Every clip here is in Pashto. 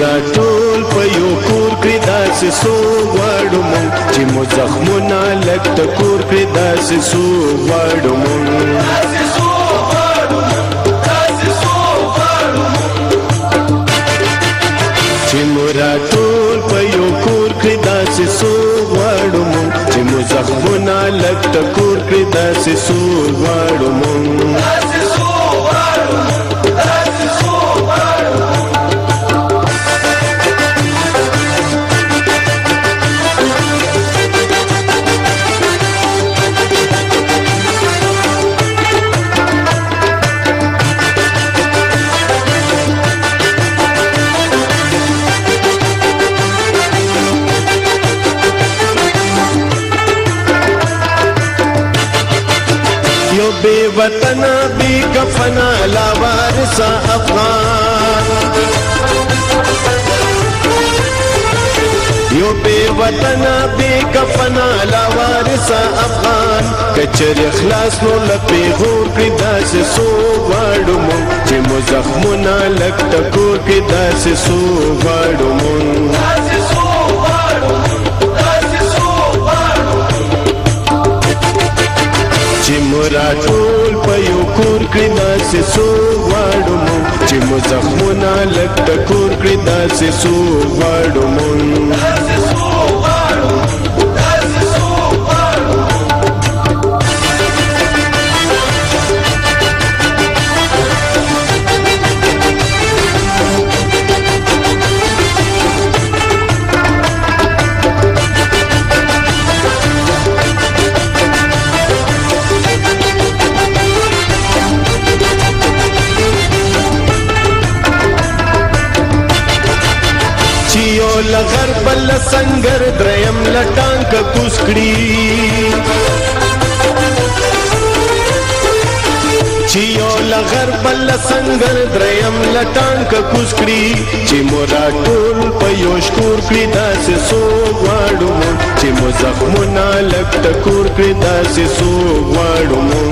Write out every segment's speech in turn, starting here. دا ټول په یو کور کړی داسې سو غواړو مونږ چې مو زخمونه لږ ټکور کړی داسې سو غواړو مونږ داسې سو چې مورا ټول په یو کور کې داسې سو غواړو مونږ چې مو زخمونه لټ کور کې داسې سو غواړو مونږ وطن بی کفنا لا وارث افغان یو بی وطن بی کفنا لا وارث افغان کچر اخلاص نو لپی غور کی داس سو وړو مون چې مو زخمونه لک ټکور کی داس سو وړو مون داس سو وړو مون Muratu په یو کور کړی داسې څو غواړو مونږ چې مو زخمونه لږ ټکور کړي داسې څو غواړو مونږ لغر بل سنگر دریم لټان ک کوس کړی چیو لغر بل سنگر دریم لټان ک کوس کړی چې مورا ټول په یوش کور کړی داسې سو غواړم چې مو زخمونه لټ کور کړی داسې سو غواړم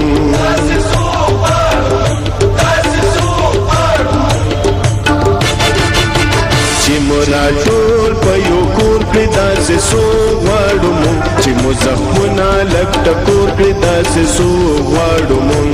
چې مو زخمونه لک ټکور پرې داسې سو غواړو مونږ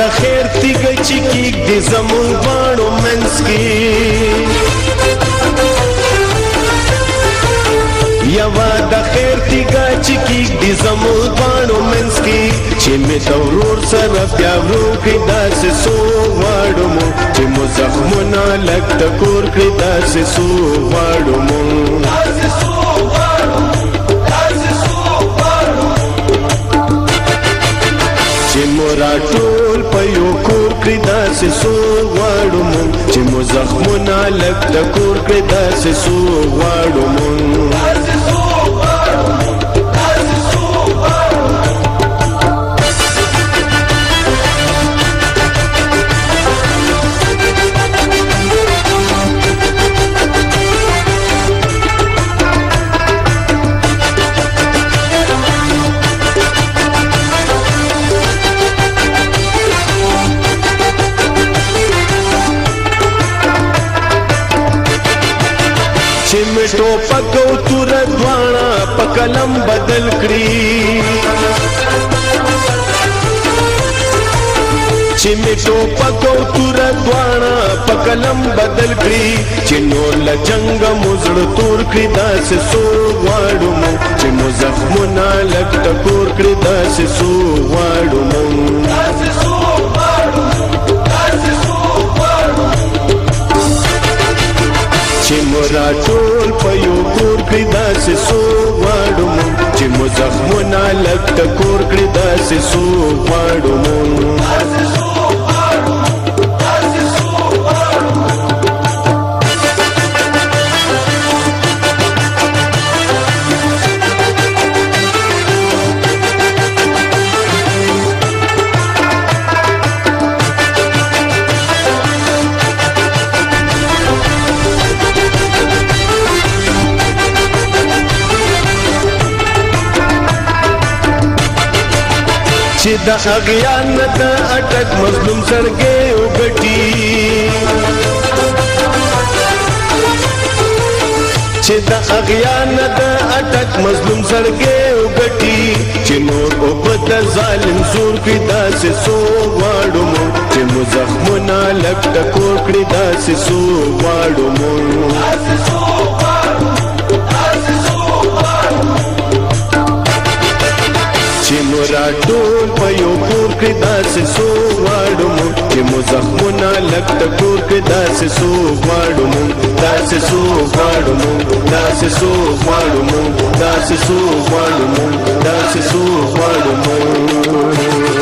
د خیر تیګه چې کېږ د زمون باڼو منځ کې یوا د خیر تیګه چې کېږ د زمون باڼو منځ کې چې مې د ورور سره بیا ورو کې داسې سو غواړو مو چې مو زخمونه لږ ټکور کړي داسې سو غواړو مو داسې سو داسې سو غواړو مونږ چې مو زخمونه لږ د کور کړې داسې سو غواړو مونږ مې ټوپک او تور دواړه په قلم بدل کړی چې مې ټوپک او تور دواړه په قلم بدل کړی چې نور له جنگ مزړ تور کړی داسې سو غواړو مو چې مو زخمونه لګ ټکور کړی داسې سو غواړو مو داسې سو چې مراټو کړی داسې سو غواړو مونږ چې مو زخمونه لږ ټکور کړی داسې سو غواړو مونږ چې د اغیان ته اٹک مظلوم سړګې وګټي چې د اغیان ته اٹک مظلوم سړګې وګټي چې نور او بد ظالم زور کې داسې سو واړو مو چې مو زخمونه لکټ کور کړی داسې سو واړو مو داسې سو کړی داسې سو غواړو مونږ چې مو زخمونه لږ ټکور کړي داسې سو غواړو مونږ داسې سو غواړو مونږ داسې سو غواړو مونږ داسې سو غواړو مونږ داسې سو غواړو مونږ